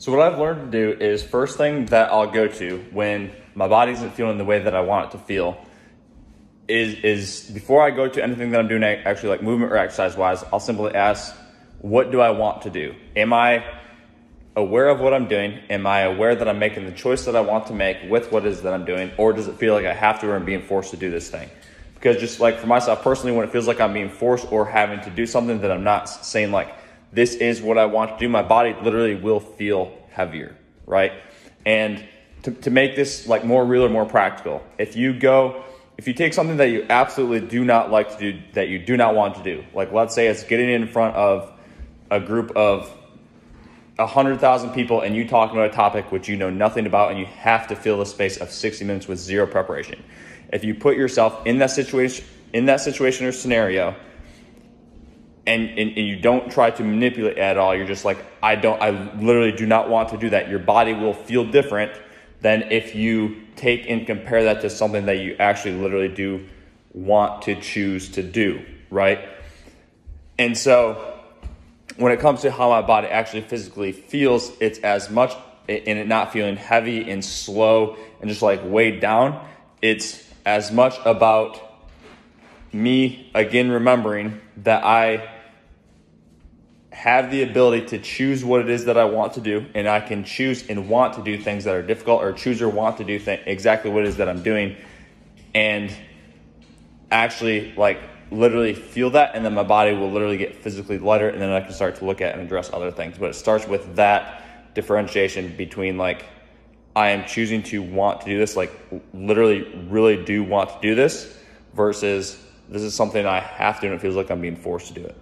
So what I've learned to do is first thing that I'll go to when my body isn't feeling the way that I want it to feel is is before I go to anything that I'm doing actually like movement or exercise wise, I'll simply ask, what do I want to do? Am I aware of what I'm doing? Am I aware that I'm making the choice that I want to make with what is that I'm doing? Or does it feel like I have to or I'm being forced to do this thing? Because just like for myself personally, when it feels like I'm being forced or having to do something that I'm not saying like, this is what I want to do, my body literally will feel heavier, right? And to, to make this like more real or more practical, if you go, if you take something that you absolutely do not like to do, that you do not want to do, like let's say it's getting in front of a group of 100,000 people and you talking about a topic which you know nothing about and you have to fill the space of 60 minutes with zero preparation. If you put yourself in that situation, in that situation or scenario, and, and, and, you don't try to manipulate at all, you're just like, I don't, I literally do not want to do that. Your body will feel different than if you take and compare that to something that you actually literally do want to choose to do, right? And so when it comes to how my body actually physically feels, it's as much in it not feeling heavy and slow and just like weighed down. It's as much about me again remembering that I have the ability to choose what it is that I want to do, and I can choose and want to do things that are difficult, or choose or want to do th- exactly what it is that I'm doing, and actually like literally feel that, and then my body will literally get physically lighter, and then I can start to look at and address other things. But it starts with that differentiation between like I am choosing to want to do this, like literally, really do want to do this, versus this is something I have to, and it feels like I'm being forced to do it.